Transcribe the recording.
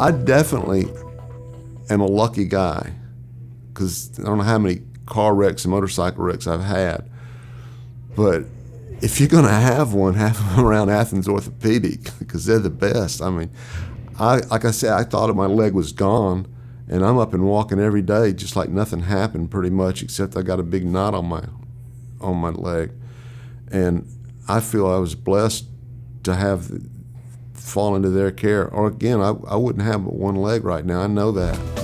I definitely am a lucky guy because I don't know how many car wrecks and motorcycle wrecks I've had. But if you're going to have one, have them around Athens Orthopedic because they're the best. I mean, I like I said, I thought my leg was gone, and I'm up and walking every day just like nothing happened, pretty much, except I got a big knot on my on my leg, and I feel I was blessed to have fall into their care. Or again, I, I wouldn't have but one leg right now. I know that.